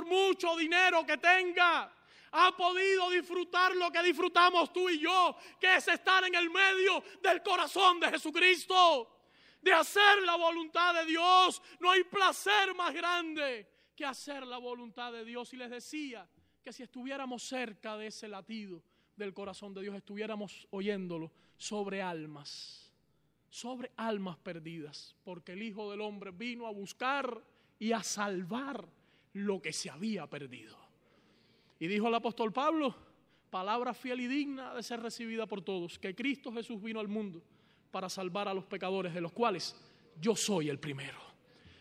por mucho dinero que tenga, ha podido disfrutar lo que disfrutamos tú y yo, que es estar en el medio del corazón de Jesucristo, de hacer la voluntad de Dios. No hay placer más grande que hacer la voluntad de Dios. Y les decía que si estuviéramos cerca de ese latido del corazón de Dios, estuviéramos oyéndolo sobre almas, sobre almas perdidas, porque el Hijo del Hombre vino a buscar y a salvar lo que se había perdido. Y dijo el apóstol Pablo, palabra fiel y digna de ser recibida por todos, que Cristo Jesús vino al mundo para salvar a los pecadores, de los cuales yo soy el primero.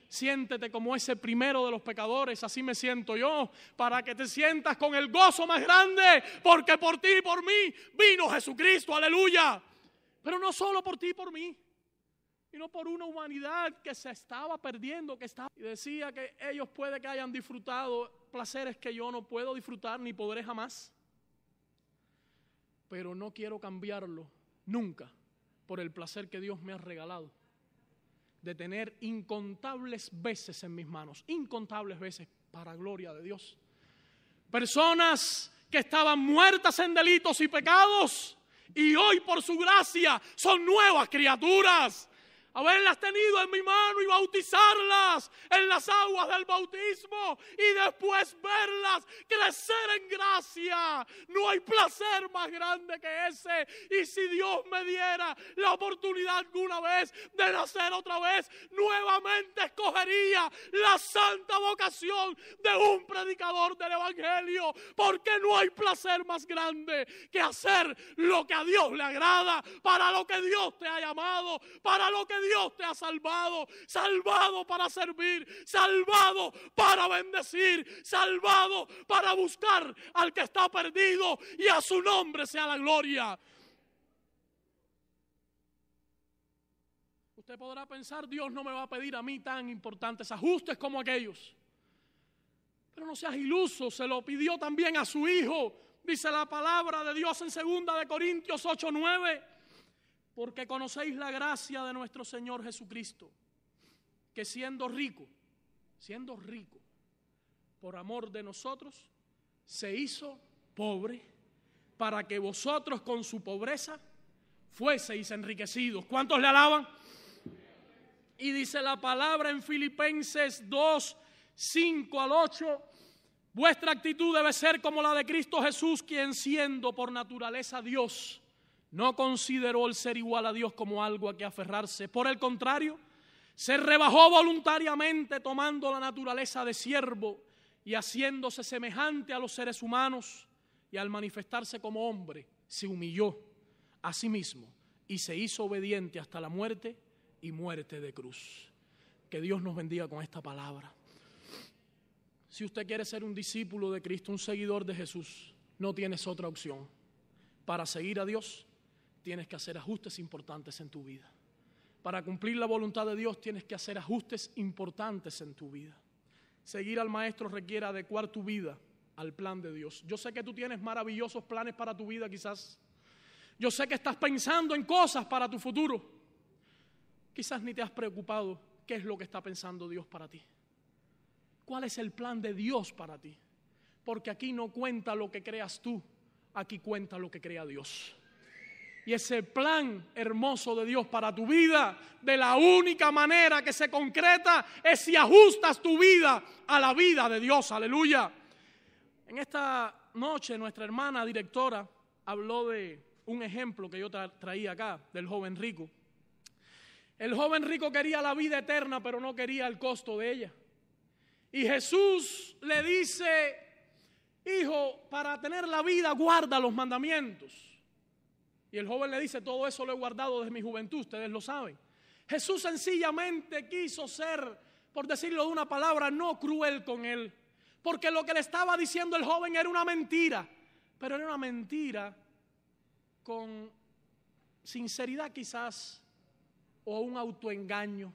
Siéntete como ese primero de los pecadores, así me siento yo, para que te sientas con el gozo más grande, porque por ti y por mí vino Jesucristo, aleluya. Pero no solo por ti y por mí, y no por una humanidad que se estaba perdiendo, que estaba y decía que ellos puede que hayan disfrutado placeres que yo no puedo disfrutar ni podré jamás. Pero no quiero cambiarlo nunca por el placer que Dios me ha regalado de tener incontables veces en mis manos, incontables veces para gloria de Dios. Personas que estaban muertas en delitos y pecados y hoy por su gracia son nuevas criaturas haberlas tenido en mi mano y bautizarlas en las aguas del bautismo y después verlas crecer en gracia. No hay placer más grande que ese. Y si Dios me diera la oportunidad alguna vez de nacer otra vez, nuevamente escogería la santa vocación de un predicador del Evangelio. Porque no hay placer más grande que hacer lo que a Dios le agrada, para lo que Dios te ha llamado, para lo que Dios te ha salvado, salvado para servir, salvado para bendecir, salvado para buscar al que está perdido y a su nombre sea la gloria. Usted podrá pensar, Dios no me va a pedir a mí tan importantes ajustes como aquellos. Pero no seas iluso, se lo pidió también a su hijo. Dice la palabra de Dios en segunda de Corintios 8:9 porque conocéis la gracia de nuestro Señor Jesucristo, que siendo rico, siendo rico, por amor de nosotros, se hizo pobre para que vosotros con su pobreza fueseis enriquecidos. ¿Cuántos le alaban? Y dice la palabra en Filipenses 2, 5 al 8, vuestra actitud debe ser como la de Cristo Jesús, quien siendo por naturaleza Dios, no consideró el ser igual a Dios como algo a que aferrarse. Por el contrario, se rebajó voluntariamente tomando la naturaleza de siervo y haciéndose semejante a los seres humanos y al manifestarse como hombre, se humilló a sí mismo y se hizo obediente hasta la muerte y muerte de cruz. Que Dios nos bendiga con esta palabra. Si usted quiere ser un discípulo de Cristo, un seguidor de Jesús, no tienes otra opción. Para seguir a Dios tienes que hacer ajustes importantes en tu vida. Para cumplir la voluntad de Dios tienes que hacer ajustes importantes en tu vida. Seguir al Maestro requiere adecuar tu vida al plan de Dios. Yo sé que tú tienes maravillosos planes para tu vida quizás. Yo sé que estás pensando en cosas para tu futuro. Quizás ni te has preocupado qué es lo que está pensando Dios para ti. ¿Cuál es el plan de Dios para ti? Porque aquí no cuenta lo que creas tú, aquí cuenta lo que crea Dios y ese plan hermoso de Dios para tu vida, de la única manera que se concreta es si ajustas tu vida a la vida de Dios. Aleluya. En esta noche nuestra hermana directora habló de un ejemplo que yo traía acá del joven rico. El joven rico quería la vida eterna, pero no quería el costo de ella. Y Jesús le dice, hijo, para tener la vida guarda los mandamientos. Y el joven le dice, todo eso lo he guardado desde mi juventud, ustedes lo saben. Jesús sencillamente quiso ser, por decirlo de una palabra, no cruel con él. Porque lo que le estaba diciendo el joven era una mentira. Pero era una mentira con sinceridad quizás o un autoengaño.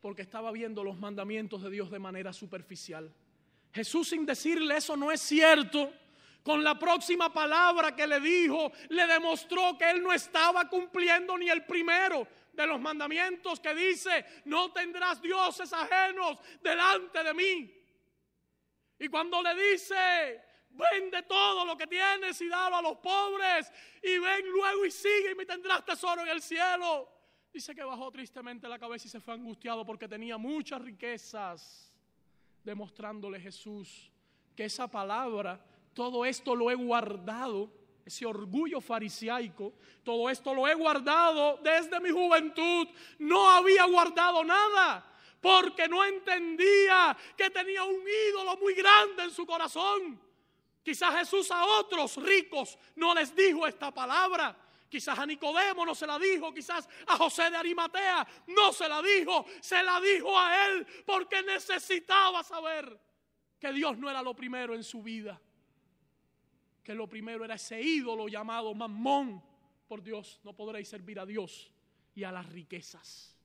Porque estaba viendo los mandamientos de Dios de manera superficial. Jesús sin decirle eso no es cierto con la próxima palabra que le dijo, le demostró que él no estaba cumpliendo ni el primero de los mandamientos que dice, no tendrás dioses ajenos delante de mí. Y cuando le dice, vende todo lo que tienes y dalo a los pobres, y ven luego y sigue y me tendrás tesoro en el cielo. Dice que bajó tristemente la cabeza y se fue angustiado porque tenía muchas riquezas, demostrándole Jesús que esa palabra, todo esto lo he guardado, ese orgullo farisaico, todo esto lo he guardado desde mi juventud, no había guardado nada porque no entendía que tenía un ídolo muy grande en su corazón. Quizás Jesús a otros ricos no les dijo esta palabra. Quizás a Nicodemo no se la dijo, quizás a José de Arimatea no se la dijo, se la dijo a él porque necesitaba saber que Dios no era lo primero en su vida, que lo primero era ese ídolo llamado Mamón. Por Dios, no podréis servir a Dios y a las riquezas.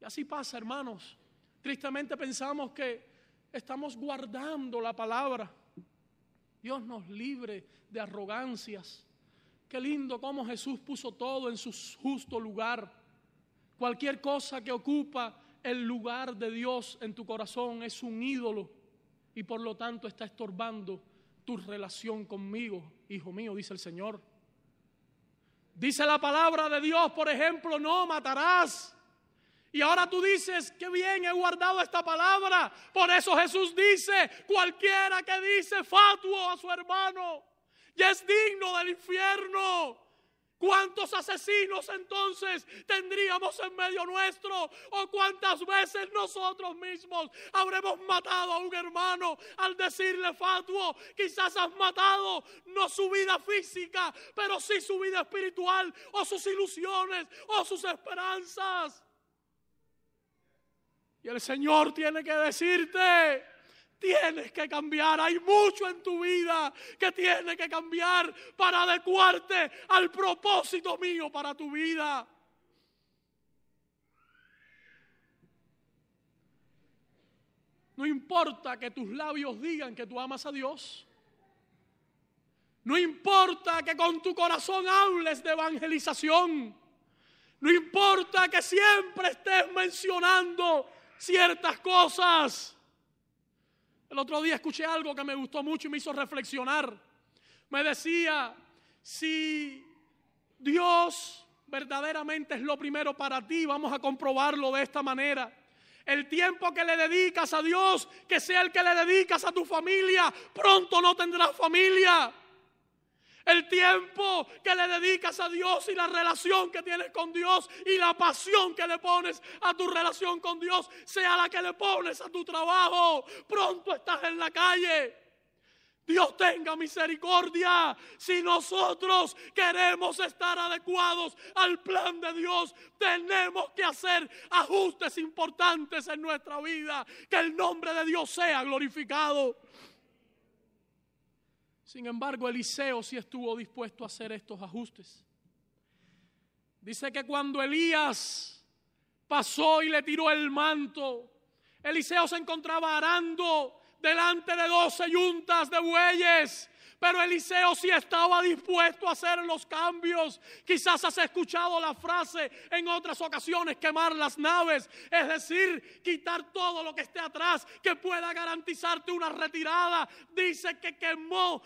Y así pasa, hermanos. Tristemente pensamos que estamos guardando la palabra. Dios nos libre de arrogancias. Qué lindo cómo Jesús puso todo en su justo lugar. Cualquier cosa que ocupa el lugar de Dios en tu corazón es un ídolo y por lo tanto está estorbando tu relación conmigo, hijo mío, dice el Señor. Dice la palabra de Dios, por ejemplo, no matarás. Y ahora tú dices, qué bien, he guardado esta palabra. Por eso Jesús dice, cualquiera que dice fatuo a su hermano, ya es digno del infierno. ¿Cuántos asesinos entonces tendríamos en medio nuestro? ¿O cuántas veces nosotros mismos habremos matado a un hermano al decirle fatuo? Quizás has matado no su vida física, pero sí su vida espiritual o sus ilusiones o sus esperanzas. Y el Señor tiene que decirte, tienes que cambiar. Hay mucho en tu vida que tiene que cambiar para adecuarte al propósito mío para tu vida. No importa que tus labios digan que tú amas a Dios. No importa que con tu corazón hables de evangelización. No importa que siempre estés mencionando ciertas cosas. El otro día escuché algo que me gustó mucho y me hizo reflexionar. Me decía, si Dios verdaderamente es lo primero para ti, vamos a comprobarlo de esta manera. El tiempo que le dedicas a Dios, que sea el que le dedicas a tu familia, pronto no tendrás familia. El tiempo que le dedicas a Dios y la relación que tienes con Dios y la pasión que le pones a tu relación con Dios sea la que le pones a tu trabajo. Pronto estás en la calle. Dios tenga misericordia. Si nosotros queremos estar adecuados al plan de Dios, tenemos que hacer ajustes importantes en nuestra vida. Que el nombre de Dios sea glorificado. Sin embargo, Eliseo sí estuvo dispuesto a hacer estos ajustes. Dice que cuando Elías pasó y le tiró el manto, Eliseo se encontraba arando delante de doce yuntas de bueyes pero Eliseo sí estaba dispuesto a hacer los cambios. Quizás has escuchado la frase en otras ocasiones, quemar las naves, es decir, quitar todo lo que esté atrás que pueda garantizarte una retirada. Dice que quemó,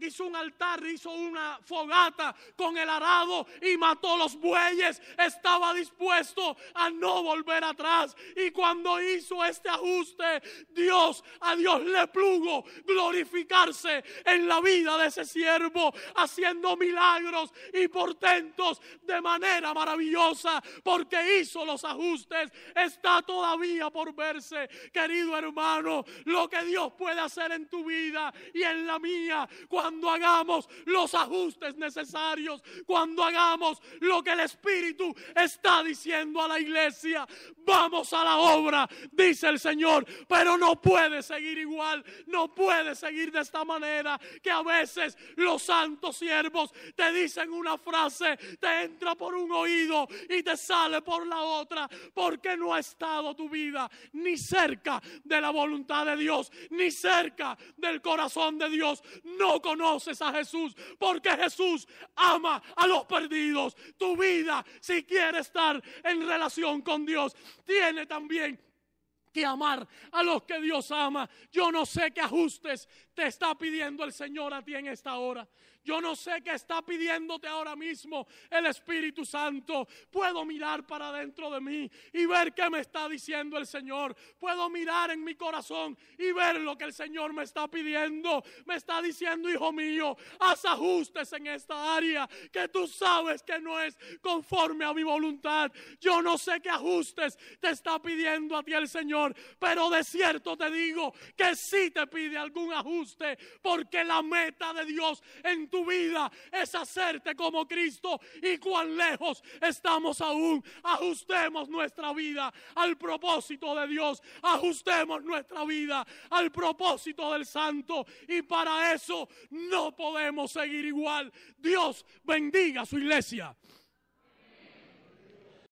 hizo un altar, hizo una fogata con el arado y mató los bueyes. Estaba dispuesto a no volver atrás. Y cuando hizo este ajuste, Dios, a Dios le plugo glorificarse en la vida de ese siervo, haciendo milagros y portentos de manera maravillosa, porque hizo los ajustes. Está todavía por verse, querido hermano, lo que Dios puede hacer en tu vida y en la mía cuando hagamos los ajustes necesarios, cuando hagamos lo que el Espíritu está diciendo a la iglesia. Vamos a la obra, dice el Señor, pero no puede seguir igual, no puede seguir de esta manera que a veces los santos siervos te dicen una frase, te entra por un oído y te sale por la otra, porque no ha estado tu vida ni cerca de la voluntad de Dios, ni cerca del corazón de Dios. No conoces a Jesús, porque Jesús ama a los perdidos. Tu vida, si quiere estar en relación con Dios, tiene también que amar a los que Dios ama. Yo no sé qué ajustes te está pidiendo el Señor a ti en esta hora. Yo no sé qué está pidiéndote ahora mismo el Espíritu Santo. Puedo mirar para dentro de mí y ver qué me está diciendo el Señor. Puedo mirar en mi corazón y ver lo que el Señor me está pidiendo. Me está diciendo, hijo mío, haz ajustes en esta área que tú sabes que no es conforme a mi voluntad. Yo no sé qué ajustes te está pidiendo a ti el Señor, pero de cierto te digo que sí te pide algún ajuste, porque la meta de Dios en tu vida es hacerte como Cristo y cuán lejos estamos aún. Ajustemos nuestra vida al propósito de Dios, ajustemos nuestra vida al propósito del Santo y para eso no podemos seguir igual. Dios bendiga a su iglesia.